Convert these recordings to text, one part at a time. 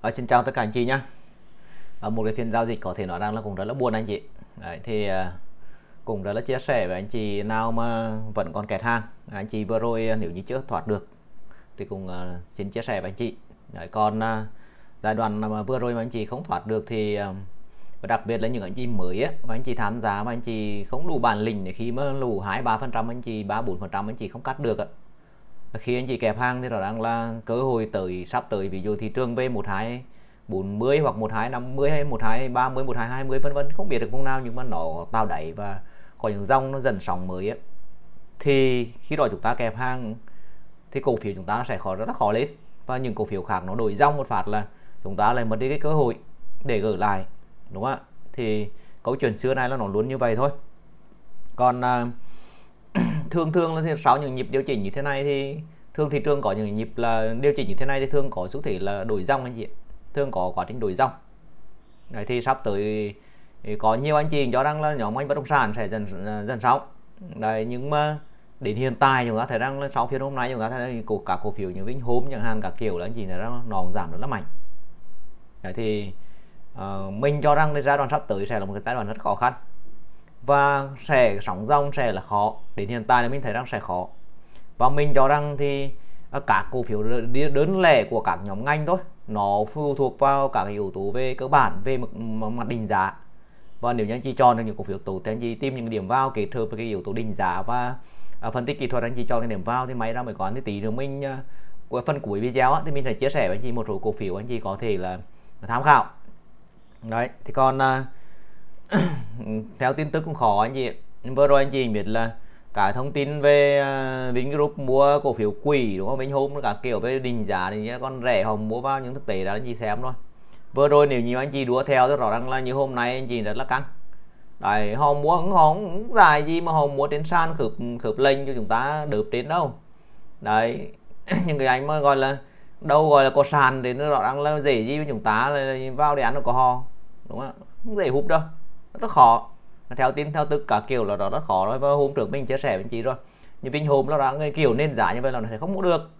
À, xin chào tất cả anh chị nhé. à, ờ, một cái phiên giao dịch có thể nói rằng là cũng rất là buồn anh chị. Đấy, thì à, cũng rất là chia sẻ với anh chị nào mà vẫn còn kẹt hàng. Anh chị vừa rồi nếu như chưa thoát được thì cũng à, xin chia sẻ với anh chị. Đấy, còn à, giai đoạn mà vừa rồi mà anh chị không thoát được thì à, và đặc biệt là những anh chị mới á và anh chị tham gia mà anh chị không đủ bản lĩnh để khi mà lù hai ba phần trăm anh chị ba bốn phần trăm anh chị không cắt được á khi anh chị kẹp hàng thì rõ ràng là cơ hội tới sắp tới ví dụ thị trường về một hai 40 hoặc 1250 hay 1230 1220 vân vân không biết được vùng nào nhưng mà nó tao đẩy và có những dòng nó dần sóng mới ấy. thì khi đó chúng ta kẹp hàng thì cổ phiếu chúng ta sẽ khó rất là khó lên và những cổ phiếu khác nó đổi dòng một phát là chúng ta lại mất đi cái cơ hội để gửi lại đúng không ạ thì câu chuyện xưa này là nó luôn như vậy thôi còn uh, thường thường là sau những nhịp điều chỉnh như thế này thì thường thị trường có những nhịp là điều chỉnh như thế này thì thường có xu thế là đổi dòng anh chị thường có quá trình đổi dòng. Đấy, thì sắp tới thì có nhiều anh chị cho rằng là nhóm anh bất động sản sẽ dần ờ, dần sóng Đấy, nhưng mà đến hiện tại chúng ta thấy rằng là sau phiên hôm nay chúng ta thấy cổ cả cổ phiếu như Vinh Hôm chẳng hạn cả kiểu là anh chị thấy rằng nó giảm rất là mạnh. Đấy, thì uh, mình cho rằng cái giai đoạn sắp tới sẽ là một cái giai đoạn rất khó khăn và sẽ sóng dòng sẽ là khó. Đến hiện tại là mình thấy rằng sẽ khó. Và mình cho rằng thì à, các cổ phiếu đơn lẻ của các nhóm ngành thôi nó phụ thuộc vào các yếu tố về cơ bản về mặt, mặt định giá. Và nếu như anh chị chọn được những cổ phiếu tốt thì anh chị tìm những điểm vào kết hợp với cái yếu tố định giá và à, phân tích kỹ thuật. Anh chị chọn cái điểm vào thì máy ra mới có. Thì tỷ được mình à, của phần cuối video á, thì mình sẽ chia sẻ với anh chị một số cổ phiếu anh chị có thể là tham khảo. Đấy thì còn à, theo tin tức cũng khó anh chị vừa rồi anh chị biết là cả thông tin về à, Vingroup mua cổ phiếu quỷ đúng không? Vinh hôm cả kiểu về định giá thì con rẻ hồng mua vào những thực tế đó, anh chị xem thôi. Vừa rồi nếu nhiều anh chị đua theo thì rõ ràng là như hôm nay anh chị rất là căng. Đấy hồng mua cũng không dài gì mà hồng mua trên sàn khớp khớp lệnh cho chúng ta đớp đến đâu. Đấy, những cái anh mà gọi là đâu gọi là có sàn thì nó rõ ràng là dễ gì với chúng ta là vào để ăn được của ho đúng không không dễ hụp đâu rất khó. Theo tin theo tức cả kiểu là đó rất khó. Rồi và hôm trước mình chia sẻ với chị rồi. Nhưng Vinh hôm nó đã người kiểu nên giá như vậy là nó sẽ không mua được.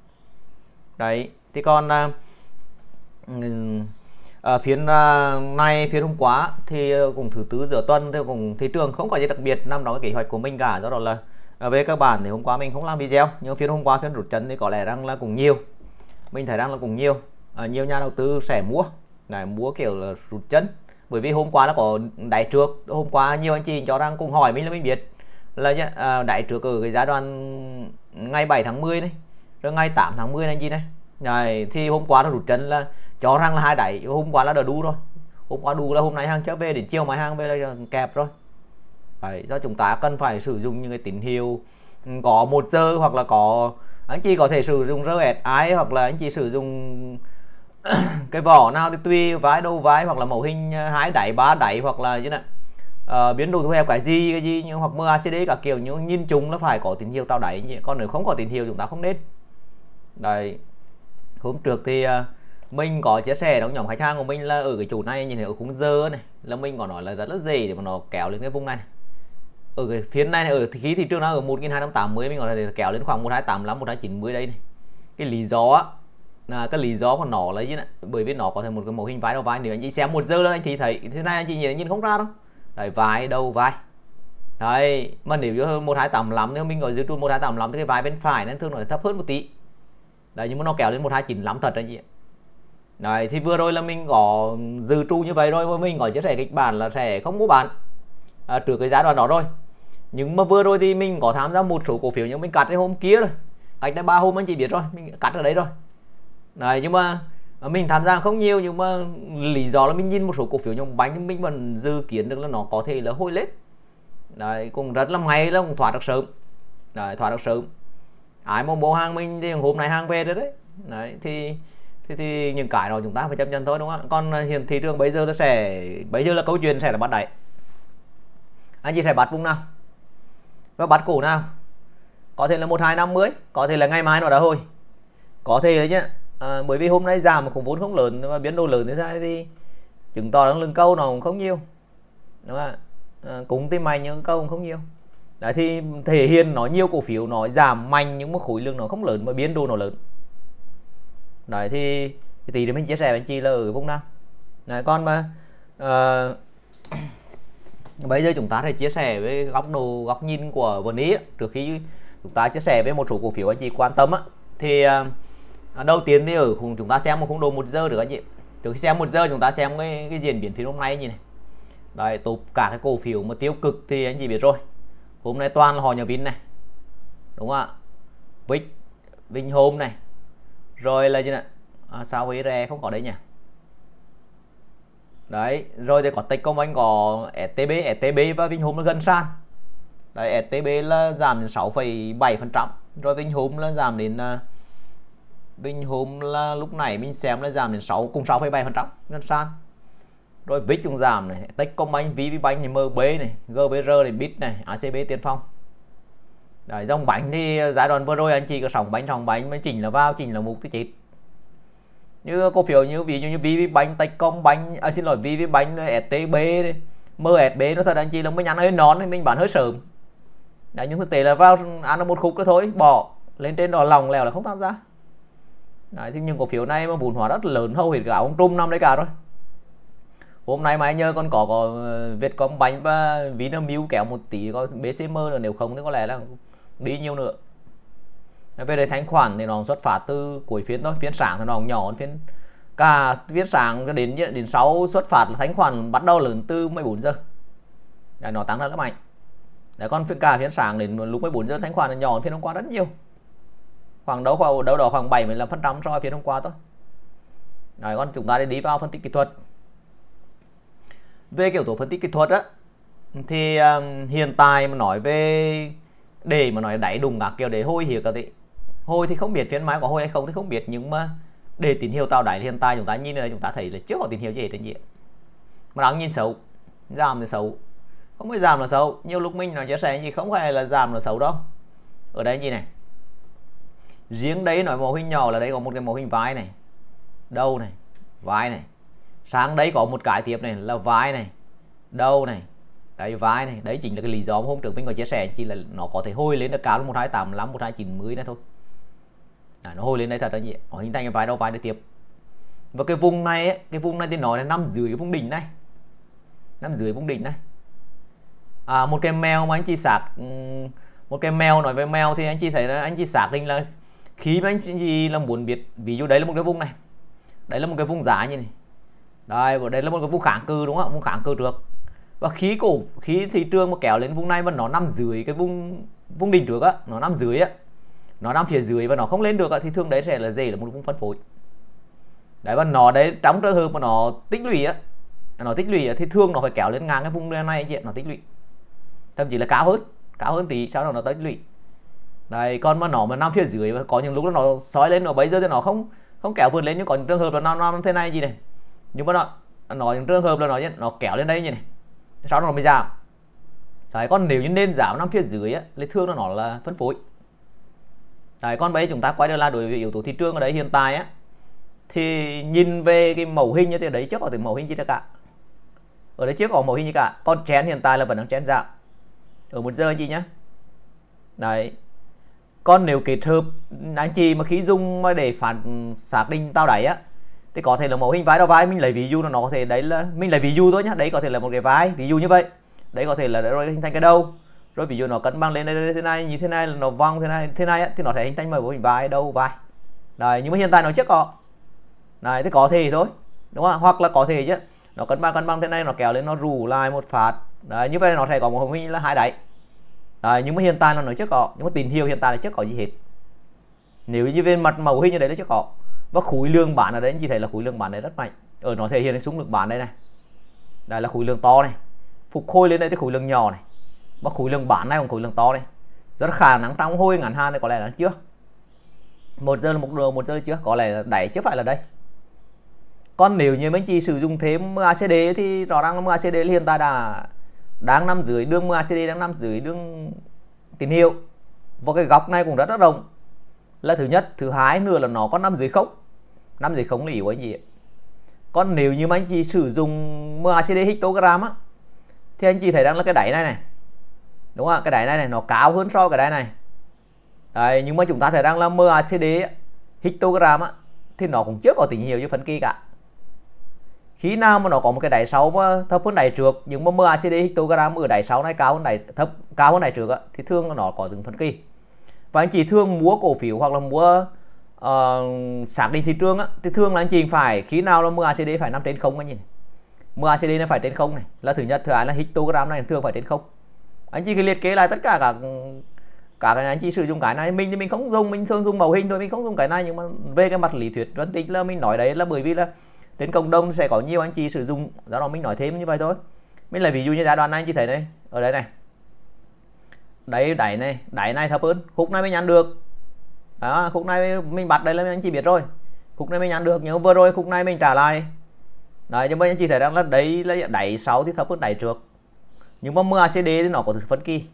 Đấy. Thì còn à, ở phiên à, nay phiên hôm qua thì cùng thứ tư giữa tuần thì cùng thị trường không có gì đặc biệt nằm đó cái kế hoạch của mình cả. Do đó là à, về các bạn thì hôm qua mình không làm video nhưng phiên hôm qua phiên rút chân thì có lẽ rằng là cũng nhiều. Mình thấy rằng là cũng nhiều. À, nhiều nhà đầu tư sẽ mua. Này mua kiểu là rút chân bởi vì hôm qua nó có đáy trước hôm qua nhiều anh chị cho rằng cũng hỏi mình là mình biết là à, đáy trước ở cái giai đoạn ngày 7 tháng 10 này rồi ngày 8 tháng 10 này anh chị này. Này thì hôm qua nó rụt chân là cho rằng là hai đáy hôm qua là đã đủ rồi. Hôm qua đủ là hôm nay hàng trở về để chiều mai hàng về là kẹp rồi. Đấy, do chúng ta cần phải sử dụng những cái tín hiệu ừ, có một giờ hoặc là có anh chị có thể sử dụng RSI hoặc là anh chị sử dụng cái vỏ nào thì tùy vái đâu vái hoặc là mẫu hình ờ, hai đáy ba đáy hoặc là như này. Uh, biến đồ thu hẹp cái gì cái gì nhưng hoặc mưa ACD cả kiểu nhưng nhìn chung nó phải có tín hiệu tạo đáy còn nếu không có tín hiệu chúng ta không nên. Đây hôm trước thì uh, mình có chia sẻ trong nhóm khách hàng của mình là ở cái chủ này nhìn thấy ở khung giờ này là mình có nói là rất là dễ để mà nó kéo lên cái vùng này, này. Ở cái phiên này, này ở khí thị trường nó ở 1280 mình có thể kéo lên khoảng 1285 1290 đây này. Cái lý do á là cái lý do của nó là gì nè? Bởi vì nó có thể một cái mẫu hình vai đầu vai nếu anh chị xem một giờ lên anh chị thấy. Thế này anh chị nhìn nhìn không ra đâu. Đấy vai đầu vai. Đấy mà nếu như một hai tám lắm nếu mình gọi dưới trụ một hai tám lắm thì cái vai bên phải nên thường nó thấp hơn một tí. Đấy nhưng mà nó kéo lên một hai chín lắm thật anh chị đấy thì vừa rồi là mình có dự trụ như vậy rồi và mình có chia sẻ kịch bản là sẽ không mua bán à, trước cái giai đoạn đó rồi nhưng mà vừa rồi thì mình có tham gia một số cổ phiếu nhưng mình cắt cái hôm kia rồi. Cách đây ba hôm anh chị biết rồi mình cắt ở đấy rồi đấy nhưng mà mình tham gia không nhiều nhưng mà lý do là mình nhìn một số cổ phiếu nhóm bánh mình vẫn dự kiến được là nó có thể là hồi lên đấy cũng rất là may là cũng thoát được sớm. Đấy thoát được sớm. Ai mà mua hàng mình thì hôm nay hàng về rồi đấy. Đấy thì thì, thì những cái đó chúng ta phải chấp nhận thôi đúng không ạ? Còn à, hiện thị trường bây giờ nó sẽ bây giờ là câu chuyện sẽ là bắt đáy. Anh chị sẽ bắt vùng nào? Và bắt cổ nào? Có thể là một hai năm mới có thể là ngày mai nó đã hồi. Có thể đấy nhé à, bởi vì hôm nay giảm mà khủng vốn không lớn mà biến đồ lớn như thế thì chứng tỏ rằng lương câu nó cũng không nhiều. Đúng không à, cũng tim mạnh nhưng câu cũng không nhiều. Đấy thì thể hiện nó nhiều cổ phiếu nó giảm mạnh nhưng mà khối lượng nó không lớn mà biến đồ nó lớn. Đấy thì thì tí mình chia sẻ với anh chị là ở vùng nào. Đấy con mà uh, bây giờ chúng ta sẽ chia sẻ với góc độ góc nhìn của vườn ý. Trước khi chúng ta chia sẻ với một số cổ phiếu anh chị quan tâm á thì uh, À, đầu tiên thì ở cùng chúng ta xem một khung đồ một giờ được anh chị. Trước khi xem một giờ chúng ta xem cái, cái diễn biến phiên hôm nay như này. Đấy tụp cả cái cổ phiếu mà tiêu cực thì anh chị biết rồi. Hôm nay toàn là họ nhà Vin này. Đúng không ạ? Vinh Vinh Hôm này. Rồi là gì nè? À, sao với re không có đấy nhỉ? Đấy rồi thì có Techcombank có STB STB và Vinh Hôm là gần san đấy STB là giảm đến 6,7 phần trăm. Rồi hôm là giảm đến uh, Vinhome là lúc này mình xem nó giảm đến 6 cùng 6,7 phần trăm ngân san rồi vít cũng giảm này Techcombank VPBank này MB này GVR này Bit này ACB Tiên Phong. Đấy, dòng bánh thì giai đoạn vừa rồi anh chị có sòng bánh sòng bánh mới chỉnh là vào chỉnh là mục cái chết như cổ phiếu như ví dụ như VPBank Techcombank à, xin lỗi VPBank STB MSB nó thật anh chị là mới nhắn hơi nón thì mình bán hơi sớm. Đấy, nhưng thực tế là vào ăn một khúc đó thôi bỏ lên trên đó lòng lèo là không tham gia. Đấy, thế nhưng cổ phiếu này mà vốn hóa rất lớn hầu hết cả ông Trung năm đấy cả rồi. Hôm nay mà anh nhớ còn có có ờ, Vietcombank và Vinamilk kéo một tí có BCM nữa nếu không thì có lẽ là đi nhiều nữa. Về đây thanh khoản thì nó xuất phát từ cuối phiên thôi phiên sáng thì nó nhỏ hơn phiên. Cả phiên sáng đến đến 6 xuất phát là thanh khoản bắt đầu lớn từ 14 giờ. Đấy, nó tăng rất là mạnh. Đấy, còn phiên cả phiên sáng đến lúc 14 giờ thanh khoản là nhỏ hơn phiên hôm qua rất nhiều khoảng đâu khoảng đâu đó khoảng 75 phần trăm so với phiên hôm qua thôi. Đấy, còn chúng ta đi vào phân tích kỹ thuật. Về kiểu tố phân tích kỹ thuật á thì um, hiện tại mà nói về để mà nói đáy đùng các kiểu để hôi hiểu cả thì hồi thì không biết phiên mai có hồi hay không thì không biết nhưng mà để tín hiệu tạo đáy hiện tại chúng ta nhìn là chúng ta thấy là chưa có tín hiệu gì hết gì mà đang nhìn xấu giảm thì xấu. Không phải giảm là xấu nhiều lúc mình nói chia sẻ gì không phải là giảm là xấu đâu. Ở đây gì này riêng đấy nói mô hình nhỏ là đây có một cái mô hình vai này đâu này vai này. Sáng đấy có một cái tiếp này là vai này đâu này. Đấy vai này đấy chính là cái lý do mà hôm trước mình có chia sẻ chỉ là nó có thể hôi lên được cao một hai tám lắm một hai chín mươi này thôi. À, nó hôi lên đây thật là gì nó hình thành cái vai đâu vai để tiếp. Và cái vùng này ấy, cái vùng này thì nói là nằm dưới cái vùng đỉnh này. Nằm dưới vùng đỉnh này. À, một cái mèo mà anh chị sạc một cái mèo nói về mèo thì anh chị thấy là anh chị xác định là khi mà anh chị là muốn biết ví dụ đấy là một cái vùng này đấy là một cái vùng giá như này đây và đây là một cái vùng kháng cự đúng không vùng kháng cự trước. Và khí cổ khí thị trường mà kéo lên vùng này mà nó nằm dưới cái vùng vùng đỉnh trước á nó nằm dưới á nó nằm phía dưới và nó không lên được á, thì thường đấy sẽ là gì là một vùng phân phối. Đấy và nó đấy trong trường hợp mà nó tích lũy á nó tích lũy á, thì thường nó phải kéo lên ngang cái vùng này anh chị nó tích lũy. Thậm chí là cao hơn cao hơn tí sau đó nó tích lũy đây còn mà nó mà nằm phía dưới và có những lúc nó sói lên, nó bây giờ thì nó không không kéo vượt lên nhưng có những trường hợp là nó nằm thế này gì này. Nhưng mà nó nó những trường hợp là nó nó kéo lên đây như này. Sau đó nó mới giảm. Đấy, còn nếu như nên giảm nằm phía dưới á, lấy thương nó là phân phối. Đấy còn bây giờ chúng ta quay trở lại đối với yếu tố thị trường ở đấy hiện tại á, thì nhìn về cái mẫu hình như thế đấy trước có từ mẫu hình gì cả. Ở đấy trước có mẫu hình gì cả. Con chén hiện tại là vẫn đang chén giảm. Ở một giờ gì nhá. Đấy còn nếu kết hợp anh chị mà khi dùng mà để phản xác định tao đáy á thì có thể là mẫu hình vai đầu vai mình lấy ví dụ nó có thể đấy là mình lấy ví dụ thôi nhá đấy có thể là một cái vai ví dụ như vậy. Đấy có thể là rồi hình thành cái đầu rồi ví dụ nó cân bằng lên đây, thế này như thế này là nó vòng thế này thế này á thì nó sẽ hình thành mẫu hình vai đầu vai. Đấy nhưng mà hiện tại nó chưa có. Này thì có thể thôi đúng không hoặc là có thể chứ nó cân bằng cân bằng thế này nó kéo lên nó rủ lại một phát. Đấy như vậy nó sẽ có một hình là hai đáy đấy, nhưng mà hiện tại là nó chưa có nhưng mà tín hiệu hiện tại là chưa có gì hết. Nếu như về mặt màu hình như đấy là chưa có và khối lượng bán ở đấy anh chị thấy là khối lượng bán này rất mạnh. Ở nó thể hiện cái súng lực bán đây này. Đây là khối lượng to này. Phục hồi lên đây thì khối lượng nhỏ này. Và khối lượng bán này còn khối lượng to này rất khả năng trong hôi ngắn hạn thì có lẽ là chưa. Một giờ là một đồ một giờ chưa. Có lẽ là đẩy chứ phải là đây. Còn nếu như mấy chị sử dụng thêm ACD thì rõ ràng là ACD hiện tại đã đang nằm dưới đường MACD đang nằm dưới đường tín hiệu. Và cái góc này cũng rất là rộng. Là thứ nhất. Thứ hai nữa là nó có nằm dưới không? Nằm dưới không là yếu anh chị còn nếu như mà anh chị sử dụng MACD histogram á thì anh chị thấy đang là cái đáy này này đúng không cái đáy này này nó cao hơn so với cái đáy này. Đấy, nhưng mà chúng ta thấy đang là MACD histogram á thì nó cũng chưa có tín hiệu như phân kỳ cả khi nào mà nó có một cái đáy sau mà thấp hơn đáy trước nhưng mà MACD histogram ở đáy sau này cao hơn đáy thấp cao hơn đáy trước á, thì thường nó có từng phân kỳ. Và anh chị thường mua cổ phiếu hoặc là mua uh, xác định thị trường á, thì thường là anh chị phải khi nào là MACD phải nằm trên không anh nhìn. MACD nó phải trên không này là thứ nhất thứ hai là histogram này thường phải trên không. Anh chị cứ liệt kê lại tất cả các cả cái này anh chị sử dụng cái này mình thì mình không dùng mình thường dùng màu hình thôi mình không dùng cái này nhưng mà về cái mặt lý thuyết phân tích là mình nói đấy là bởi vì là đến cộng đồng sẽ có nhiều anh chị sử dụng. Do đó mình nói thêm như vậy thôi. Mình là ví dụ như giai đoạn này anh chị thấy đây ở đây này. Đấy đáy này. Đáy này thấp hơn. Khúc này mình nhắn được. Đó, khúc này mình bắt đây là anh chị biết rồi. Khúc này mình nhắn được, nhưng vừa rồi khúc này mình trả lại. Đấy, nhưng mà anh chị thấy rằng là đấy là đáy 6 thì thấp hơn đáy trước. Nhưng mà MACD thì nó có sự phân kỳ.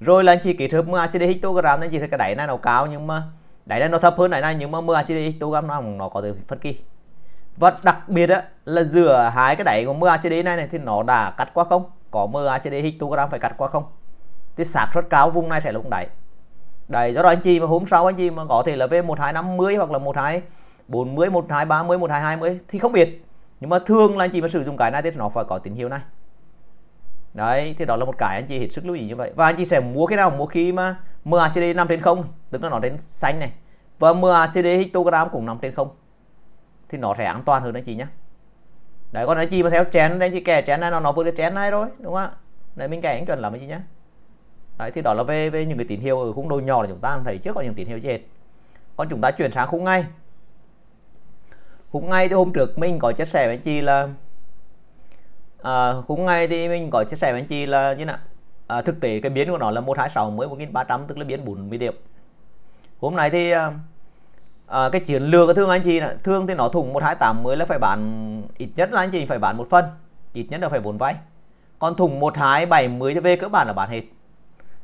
Rồi là anh chị kết hợp MACD histogram anh chị thấy cái đáy này nó cao, nhưng mà đáy này nó thấp hơn đáy này, nhưng mà mưa ACD histogram nó nó có sự phân kỳ và đặc biệt á, là giữa hai cái đáy của MACD này, này thì nó đã cắt qua không? Có MACD histogram phải cắt qua không? Thì xác suất cao vùng này sẽ là đáy. Đấy do đó anh chị mà hôm sau anh chị mà có thể là về 1250 hoặc là 1240 1230 1220 thì không biết. Nhưng mà thường là anh chị mà sử dụng cái này thì nó phải có tín hiệu này. Đấy thì đó là một cái anh chị hết sức lưu ý như vậy. Và anh chị sẽ mua cái nào? Mua khi mà MACD nằm trên không tức là nó đến xanh này. Và MACD histogram cũng nằm trên không thì nó sẽ an toàn hơn anh chị nhé đấy còn anh chị mà theo chén anh chị kẻ chén này nó nó vừa được chén này rồi đúng không ạ? Đấy mình kẻ anh chuẩn lắm anh chị nhé đấy thì đó là về về những cái tín hiệu ở khung đồ nhỏ là chúng ta đang thấy trước có những tín hiệu chết còn chúng ta chuyển sang khung ngay. Khung ngay thì hôm trước mình có chia sẻ với anh chị là à, khung ngay thì mình có chia sẻ với anh chị là như nào? À, thực tế cái biến của nó là 126 mới 1300 tức là biến 40 điểm hôm nay thì à, à, cái chiến lược thương anh chị thương thì nó thủng 1280 là phải bán ít nhất là anh chị phải bán một phân ít nhất là phải vốn vay. Còn thủng 1270 thì về cơ bản là bán hết.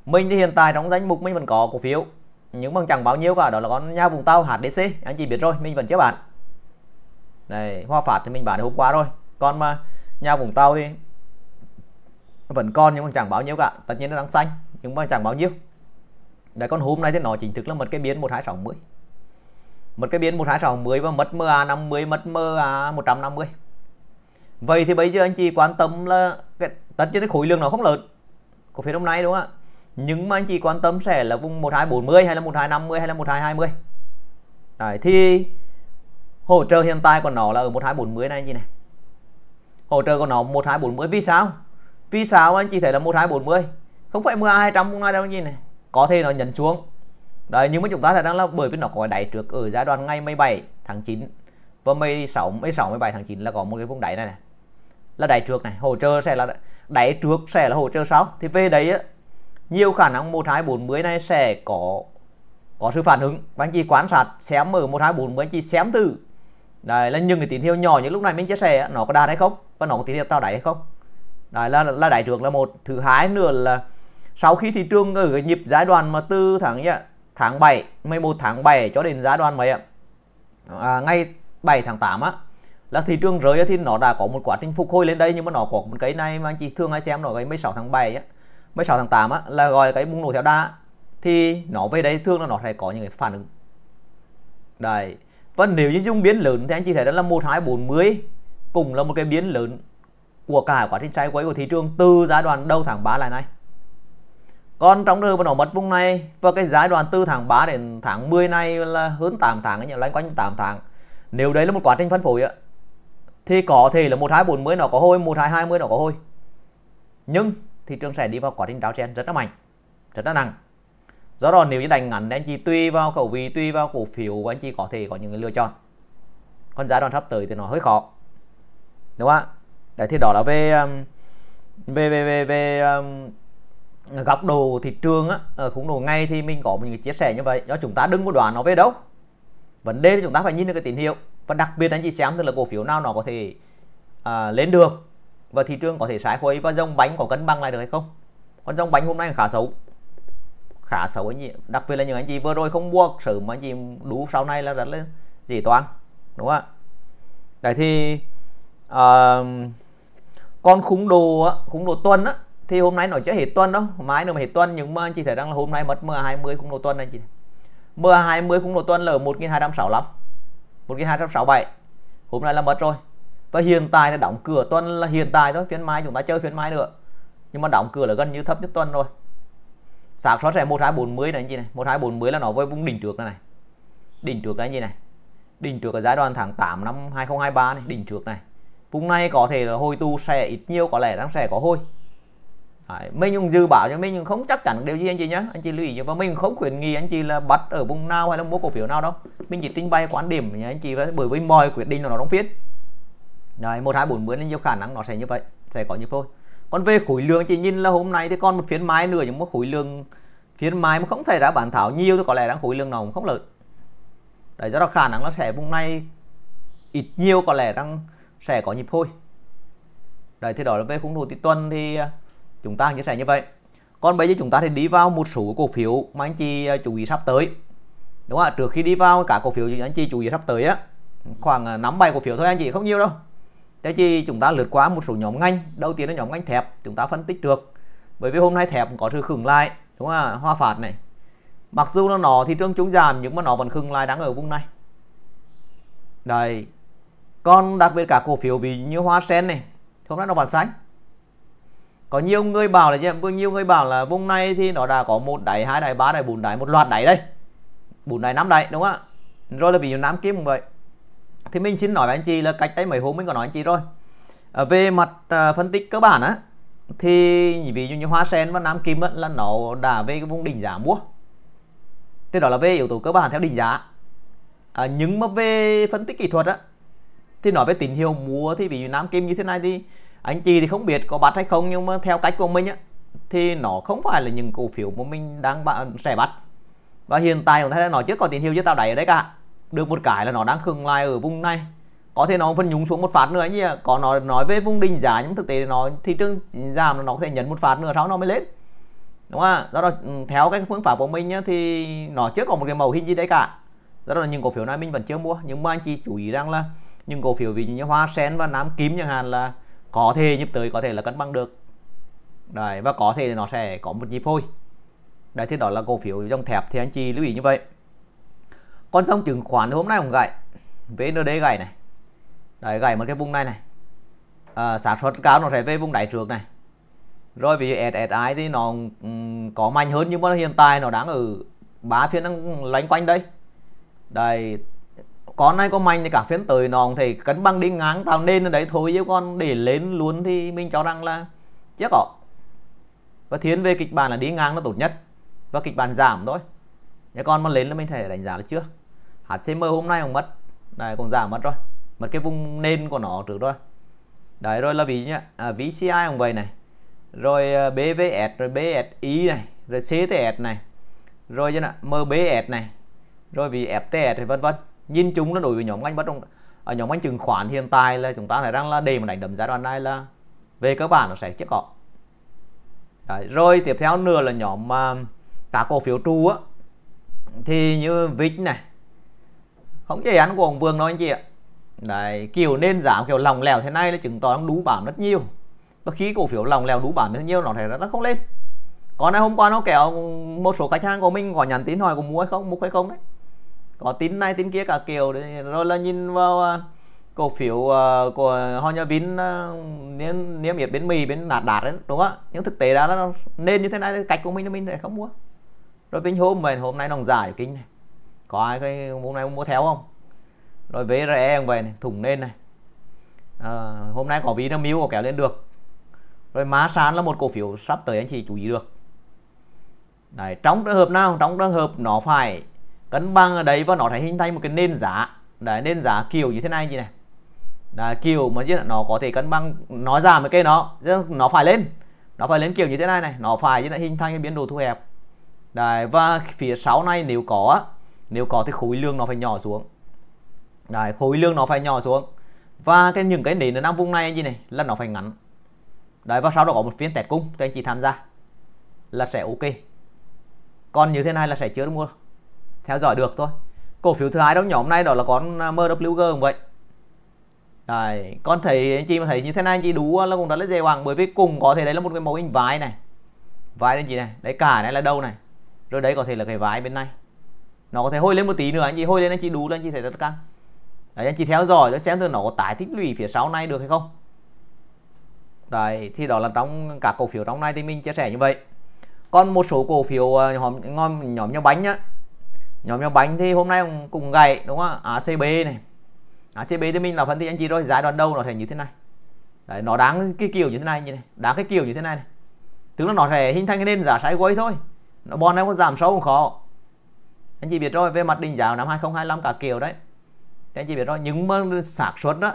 Mình thì hiện tại trong danh mục mình vẫn có cổ phiếu nhưng mà chẳng bao nhiêu cả đó là con nhà vùng tàu HDC anh chị biết rồi mình vẫn chưa bán. Này hoa phạt thì mình bán hôm qua rồi còn mà nhà vùng tàu thì vẫn còn nhưng mà chẳng bao nhiêu cả tất nhiên nó đang xanh nhưng mà chẳng bao nhiêu. Đấy con hôm nay thì nó chính thức là một cái biến 1260 Mất cái biến 1260 và mất MA 50 à, mất MA 150 à, vậy thì bây giờ anh chị quan tâm là cái, tất nhiên cái khối lượng nó không lớn cổ phiếu hôm nay đúng không ạ. Nhưng mà anh chị quan tâm sẽ là vùng 1240 hay là 1250 hay là 1220 Đấy, thì hỗ trợ hiện tại của nó là ở 1240 này anh chị này. Hỗ trợ của nó 1240 vì sao? Vì sao anh chị thấy là 1240 không phải MA 200 cũng này đâu anh chị này. Có thể nó nhấn xuống. Đấy, nhưng mà chúng ta thấy rằng là bởi vì nó có đáy trước ở giai đoạn ngày 17 tháng 9 và 16 16 17 tháng 9 là có một cái vùng đáy này này là đáy trước này hỗ trợ sẽ là đáy trước sẽ là hỗ trợ sau. Thì về đấy á, nhiều khả năng 1240 này sẽ có có sự phản ứng. Và anh chị quan sát xem ở 1240 anh chị xem từ Đấy là những cái tín hiệu nhỏ như lúc này mình chia sẻ nó có đạt hay không và nó có tín hiệu tạo đáy hay không. Đấy là là đáy trước là một. Thứ hai nữa là sau khi thị trường ở cái nhịp giai đoạn mà từ tháng nhá tháng 7 11 tháng 7 cho đến giai đoạn mấy ạ? À, ngay 7 tháng 8 á là thị trường rơi thì nó đã có một quá trình phục hồi lên đây nhưng mà nó có một cái này mà anh chị thường hay xem nó cái 16 tháng 7 á. 16 tháng 8 á, là gọi là cái bùng nổ theo đa thì nó về đây thường là nó sẽ có những cái phản ứng. Đây và nếu như dùng biến lớn thì anh chị thấy đó là 1240 cùng là một cái biến lớn của cả quá trình sideways của thị trường từ giai đoạn đầu tháng 3 lại này còn trong trường hợp nó mất vùng này và cái giai đoạn từ tháng 3 đến tháng 10 này là hơn 8 tháng ấy nhỉ, loanh quanh 8 tháng. Nếu đấy là một quá trình phân phối á thì có thể là 1240 nó có hôi 1220 nó có hôi nhưng thị trường sẽ đi vào quá trình đảo chen rất là mạnh rất là nặng. Do đó nếu như đánh ngắn thì anh chị tùy vào khẩu vị tùy vào cổ phiếu của anh chị có thể có những lựa chọn. Còn giai đoạn sắp tới thì nó hơi khó đúng không ạ? Đấy thì đó là về um, về về về về um, góc độ thị trường á ờ, ở khung độ ngay thì mình có những chia sẻ như vậy. Do chúng ta đừng có đoán nó về đâu. Vấn đề là chúng ta phải nhìn được cái tín hiệu. Và đặc biệt anh chị xem tức là cổ phiếu nào nó có thể à, lên được. Và thị trường có thể sái khuấy. Và dòng bánh có cân bằng lại được hay không? Còn dòng bánh hôm nay khá xấu. Khá xấu anh chị đặc biệt là những anh chị vừa rồi không mua sớm mà anh chị đủ sau này là rất là gì toán đúng không ạ? Đấy thì ờ, uh, con khung đồ khung đồ tuần á thì hôm nay nó chưa hết tuần đâu mai nữa mà hết tuần nhưng mà anh chị thấy rằng là hôm nay mất MA20 khung đồ tuần anh chị MA20 khung đồ tuần là 1265 1267 hôm nay là mất rồi. Và hiện tại thì đóng cửa tuần là hiện tại thôi phiên mai chúng ta chơi phiên mai nữa. Nhưng mà đóng cửa là gần như thấp nhất tuần rồi. Xác suất sẽ 1240 này anh chị này 1240 là nó với vùng đỉnh trước này, này. Đỉnh trước này anh chị này. Đỉnh trước ở giai đoạn tháng 8 năm 2023 này đỉnh trước này. Vùng này có thể là hồi tu sẽ ít nhiều có lẽ đang sẽ có hồi. Đấy, mình cũng dự bảo cho mình cũng không chắc chắn điều gì anh chị nhé anh chị lưu ý và mình không khuyến nghị anh chị là bắt ở vùng nào hay là mua cổ phiếu nào đâu. Mình chỉ trình bày quan điểm nhé anh chị bởi vì mọi quyết định nó trong phiên đấy một hai bốn mươi nên nhiều khả năng nó sẽ như vậy sẽ có như thôi. Còn về khối lượng chị nhìn là hôm nay thì còn một phiên mai nữa nhưng mà khối lượng phiên mai mà không xảy ra bản thảo nhiều thì có lẽ đang khối lượng nào cũng không lớn. Đấy do đó khả năng nó sẽ vùng này ít nhiều có lẽ đang sẽ có nhịp thôi. Đấy thì đó là về khung thủ tuần thì à, chúng ta chia sẻ như vậy. Còn bây giờ chúng ta thì đi vào một số cổ phiếu mà anh chị ờ, chú ý sắp tới. Đúng không ạ? Trước khi đi vào cả cổ phiếu anh chị chú ý sắp tới á, khoảng nắm năm bảy cổ phiếu thôi anh chị, không nhiều đâu. Thế thì chúng ta lượt qua một số nhóm ngành. Đầu tiên là nhóm ngành thép, chúng ta phân tích được bởi vì hôm nay thép có sự khừng lại, đúng không ạ? Hoa phạt này. Mặc dù nó nó thị trường chúng giảm nhưng mà nó vẫn khừng lại đang ở vùng này. Đây còn đặc biệt cả cổ phiếu vì như hoa sen này, hôm nay nó vẫn xanh có nhiều người bảo là gì nhiều người bảo là vùng này thì nó đã có một đáy hai đáy ba đáy bốn đáy một loạt đáy đây. Bốn đáy năm đáy đúng không ạ? Rồi là vì nam kim cũng vậy. Thì mình xin nói với anh chị là cách đây mấy hôm mình có nói anh chị rồi. À, về mặt à, phân tích cơ bản á thì ví dụ như hoa sen và nam kim á, là nó đã về cái vùng đỉnh giá mua. Thế đó là về yếu tố cơ bản theo đỉnh giá. À, nhưng mà về phân tích kỹ thuật á thì nói về tín hiệu mua thì ví dụ nam kim như thế này thì anh chị thì không biết có bắt hay không nhưng mà theo cách của mình á thì nó không phải là những cổ phiếu mà mình đang sẽ bắt. Và hiện tại chúng ta thấy nó trước có tín hiệu chưa tạo đáy ở đây cả. Được một cái là nó đang khừng lại ở vùng này. Có thể nó phân nhúng xuống một phát nữa nhỉ có nói nói về vùng đỉnh giá nhưng thực tế nó thị trường giảm nó có thể nhấn một phát nữa sau nó mới lên. Đúng không ạ? Do đó ừ, theo cái phương pháp của mình nhá, thì nó chưa có một cái màu hình gì đấy cả. Do đó là những cổ phiếu này mình vẫn chưa mua. Nhưng mà anh chị chú ý rằng là những cổ phiếu ví dụ như hoa sen và nám kim chẳng hạn là có thể nhịp tới có thể là cân bằng được. Đấy và có thể nó sẽ có một nhịp thôi. Đấy thì đó là cổ phiếu dòng thẹp thì anh chị lưu ý như vậy. Còn dòng chứng khoán hôm nay cũng gãy. VND gãy này. Đấy gãy một cái vùng này này. À, sản xuất cao nó sẽ về vùng đáy trước này. Rồi vì SSI thì nó um, có mạnh hơn nhưng mà hiện tại nó đang ở ba phiên đang lánh quanh đây. Đây con này có mạnh thì cả phiên tới nó thì cân bằng đi ngang tạo nên ở đấy thôi chứ con để lên luôn thì mình cho rằng là chết có. Và thiên về kịch bản là đi ngang nó tốt nhất và kịch bản giảm thôi. Nếu con mà lên là mình sẽ đánh giá là chưa. HCM hôm nay cũng mất. Này cũng giảm mất rồi. Mất cái vùng nền của nó trước rồi. Đấy rồi là ví nhá. À, VCI cũng vậy này. Rồi à, BVS rồi BSI này. Rồi CTS này. Rồi chứ nào MBS này. Rồi vì FTS thì vân vân nhìn chung nó đối với nhóm ngành bất động ở à, nhóm ngành chứng khoán hiện tại là chúng ta thấy rằng là để mà đánh đấm giai đoạn này là về cơ bản nó sẽ chết cọ Đấy, rồi tiếp theo nữa là nhóm mà cả cổ phiếu trụ á. Thì như VIX này không chỉ ăn của ông Vương đâu anh chị ạ. Đấy, kiểu nên giảm kiểu lòng lèo thế này là chứng tỏ nó đủ bản rất nhiều. Và khi cổ phiếu lòng lèo đủ bản rất nhiều nó thấy nó không lên. Còn này hôm qua nó kéo một số khách hàng của mình có nhắn tin hỏi có mua hay không mua hay không đấy có tin này tin kia cả kiểu rồi là nhìn vào à, cổ phiếu à, của họ nhà Vin à, niêm niêm yết bên mì bên nạt đạt đấy đúng không nhưng thực tế đó nó nên như thế này cách của mình là mình để không mua. Rồi Vinh hôm mà hôm nay nó giải kinh này. Có ai cái hôm nay mua theo không? Rồi VRE cũng vậy này thủng lên này. À, hôm nay có Vinamilk có kéo lên được. Rồi má sán là một cổ phiếu sắp tới anh chị chú ý được. Đấy, trong trường hợp nào trong trường hợp nó phải cân bằng ở đấy và nó sẽ hình thành một cái nền giá. Đấy nền giá kiểu như thế này gì này. Đấy, kiểu mà chứ nó có thể cân bằng nó giảm cái nó nó phải lên. Nó phải lên kiểu như thế này này nó phải như là hình thành cái biến đồ thu hẹp. Đấy và phía sau này nếu có nếu có thì khối lượng nó phải nhỏ xuống. Đấy khối lượng nó phải nhỏ xuống. Và cái những cái nền ở nam vùng này gì này là nó phải ngắn. Đấy và sau đó có một phiên test cung cho anh chị tham gia là sẽ ok. Còn như thế này là sẽ chưa được mua theo dõi được thôi. Cổ phiếu thứ hai trong nhóm này đó là con à, MWG cũng vậy. Đấy, con thấy anh chị mà thấy như thế này anh chị đủ là cũng rất là dễ hoàng bởi vì cùng có thể đấy là một cái mẫu hình vai này. Vai lên chị này đấy cả này là đâu này rồi đấy có thể là cái vai bên này. Nó có thể hôi lên một tí nữa anh chị hôi lên anh chị đủ lên anh chị thấy rất căng. Đấy anh chị theo dõi để xem thử nó có tái tích lũy phía sau này được hay không. Đấy thì đó là trong các cổ phiếu trong này thì mình chia sẻ như vậy. Còn một số cổ phiếu à, nhóm nhóm nhóm nhau bánh nhá nhóm nhóm bánh thì hôm nay cùng gậy đúng không ACB này. ACB thì mình là phân tích anh chị rồi giai đoạn đầu nó thể như thế này. Đấy nó đáng cái kiểu như thế này như này đáng cái kiểu như thế này, này. tức là nó sẽ hình thành cái nền giá sideways thôi. Nó bon này có giảm sâu không khó. Anh chị biết rồi về mặt định giá năm 2025 cả kiểu đấy. Thì anh chị biết rồi nhưng mà xác suất đó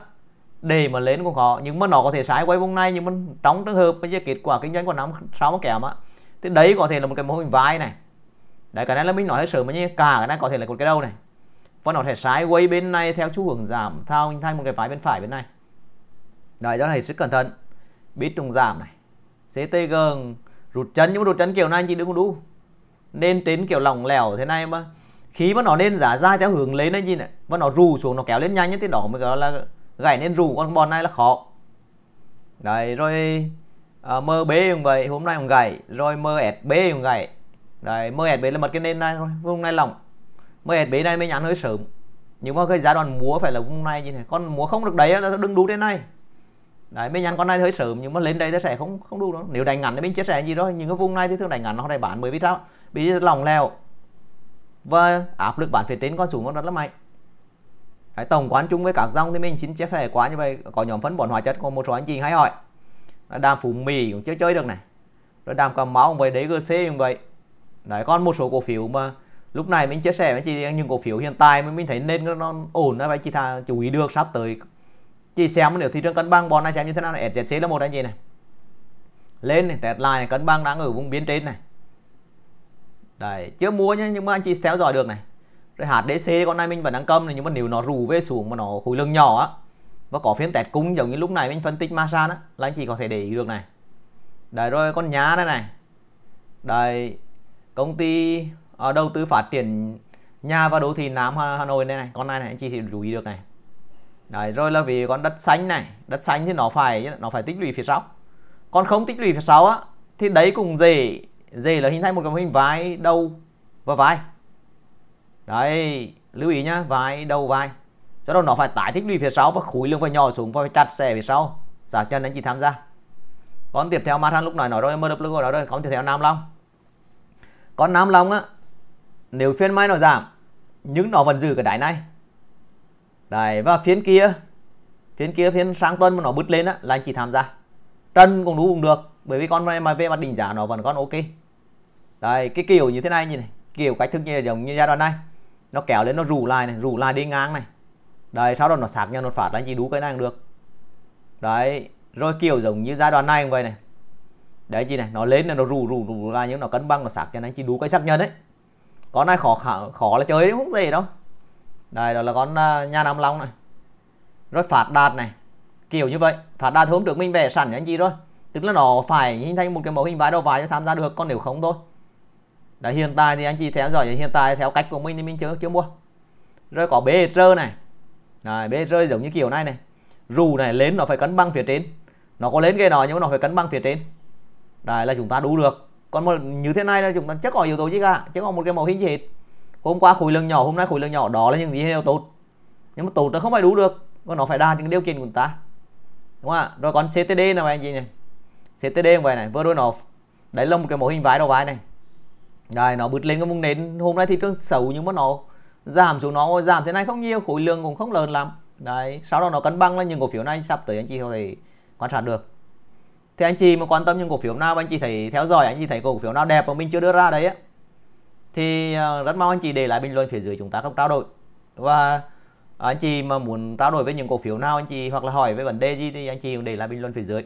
để mà lên cũng khó. Nhưng mà nó có thể sai quay vùng này nhưng mà trong trường hợp bây giờ kết quả kinh doanh của năm sau mà kém á thì đấy có thể là một cái mô hình vai này đấy cái này là mình nói hơi sớm mà như cả cái này có thể là một cái đâu này. Và nó thể sai quay bên này theo xu hướng giảm thao hình thành một cái phái bên phải bên này. Đấy đó là rất cẩn thận. Biết trùng giảm này. CTG rụt chân nhưng mà rụt chân kiểu này anh chị đừng có đu. Nên đến kiểu lỏng lẻo thế này mà. Khi mà nó lên giả dai theo hướng lên anh chị này và nó rù xuống nó kéo lên nhanh nhất thì đó mới gọi là gãy nên rù con bọn này là khó. Đấy rồi ờ, à, MB cũng vậy hôm nay cũng gãy. Rồi MSB cũng gãy đấy MSB là một cái nền này rồi hôm nay lỏng MSB này mới nhắn hơi sớm. Nhưng mà cái giai đoạn múa phải là hôm nay như này con múa không được đấy nó đừng đủ đến này. Đấy mới nhắn con này hơi sớm nhưng mà lên đây nó sẽ không không đủ đâu. Nếu đánh ngắn thì mình chia sẻ gì đó nhưng cái vùng này thì thường đánh ngắn nó phải bán bởi vì sao? Bị lỏng lèo. Và áp lực bán phía trên con xuống nó rất là mạnh. Đấy, tổng quán chung với các dòng thì mình xin chia sẻ quá như vậy. Có nhóm phân bón hóa chất có một số anh chị hay hỏi. Đàm phú mì cũng chưa chơi được này. Rồi đàm cầm máu cũng vậy đấy gc cũng vậy đấy còn một số cổ phiếu mà lúc này mình chia sẻ với chị những cổ phiếu hiện tại mà mình thấy nên nó ổn đó vậy chị thà chú ý được sắp tới. Chị xem nếu thị trường cân bằng, bọn này xem như thế nào này? SZC là một anh chị này. Lên này, test lại này, cân bằng đang ở vùng biên trên này. Đấy, chưa mua nhá, nhưng mà anh chị theo dõi được này. Rồi HDC con này mình vẫn đang cầm này, nhưng mà nếu nó rủ về xuống mà nó khối lượng nhỏ á, và có phiên test cung giống như lúc này mình phân tích Masan á, là anh chị có thể để ý được này. Đấy, rồi con nhá đây này. Đây công ty uh, đầu tư phát triển nhà và đô thị Nam Hà Nội này này con này này anh chị thì chú ý được này. Đấy rồi là vì con đất xanh này đất xanh thì nó phải nó phải tích lũy phía sau. Còn không tích lũy phía sau á thì đấy cũng dễ dễ là hình thành một cái hình vai đầu và vai. Đấy lưu ý nhá vai đầu vai. Cho đó nó phải tải tích lũy phía sau và khối lượng phải nhỏ xuống và phải chặt xẻ phía sau. Dạ, Giả chân anh chị tham gia. Còn tiếp theo Mathan lúc này nói rồi MW nói rồi còn tiếp theo Nam Long còn Nam Long á nếu phiên mai nó giảm nhưng nó vẫn giữ cái đáy này. Đấy và phiên kia phiên kia phiên sáng tuần mà nó bứt lên á là anh chỉ tham gia. Trần cũng đủ cũng được bởi vì con này mà về mặt đỉnh giá nó vẫn còn ok. Đấy, cái kiểu như thế này như này kiểu cách thức như giống như giai đoạn này. Nó kéo lên nó rủ lại này rủ lại đi ngang này. Đấy, sau đó nó sạc nhau nó phát là anh chỉ đủ cái này cũng được. Đấy rồi kiểu giống như giai đoạn này cũng vậy này đấy chị này nó lên là nó rủ rủ rủ ra nhưng nó cân bằng nó sạc cho anh chị đủ cái xác nhân đấy con này khó khó, khó là chơi không gì đâu. Đây đó là con à, uh, nhà Nam Long này. Rồi phạt đạt này kiểu như vậy. Phạt đạt hôm trước mình vẽ sẵn cho anh chị rồi tức là nó phải hình thành một cái mẫu hình vải đầu vải cho tham gia được còn nếu không thôi. Đấy, hiện tại thì anh chị theo dõi hiện tại theo cách của mình thì mình chưa chưa mua. Rồi có BR này. Này BR giống như kiểu này này. Rù này lên nó phải cân bằng phía trên. Nó có lên cái nó nhưng mà nó phải cân bằng phía trên đây là chúng ta đủ được. Còn một như thế này là chúng ta chắc có yếu tố gì cả? Chứ còn một cái mẫu hình gì hết. Hôm qua khối lượng nhỏ, hôm nay khối lượng nhỏ, đó là những gì hiệu tốt? Nhưng mà tốt nó không phải đủ được nó phải đạt những điều kiện của chúng ta. Đúng không ạ? Rồi còn CTD là anh chị này CTD như vậy này? Vừa rồi nó đấy là một cái mẫu hình vái đầu vai này. Đây nó bứt lên cái vùng nến. Hôm nay thị trường xấu nhưng mà nó giảm xuống, nó giảm thế này không nhiều, khối lượng cũng không lớn lắm. Đấy, sau đó nó cân bằng lên những cổ phiếu này sắp tới anh chị có thể quan sát được thì anh chị mà quan tâm những cổ phiếu nào anh chị thấy theo dõi anh chị thấy cổ phiếu nào đẹp mà mình chưa đưa ra đấy á thì ờ, rất mong anh chị để lại bình luận phía dưới chúng ta cùng trao đổi. Và anh chị mà muốn trao đổi với những cổ phiếu nào anh chị hoặc là hỏi về vấn đề gì thì anh chị để lại bình luận phía dưới.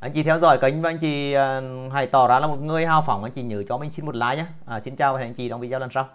Anh chị theo dõi kênh và anh chị ờ, hãy tỏ ra là một người hào phóng anh chị nhớ cho mình xin một like nhé à, xin chào và hẹn anh chị trong video lần sau.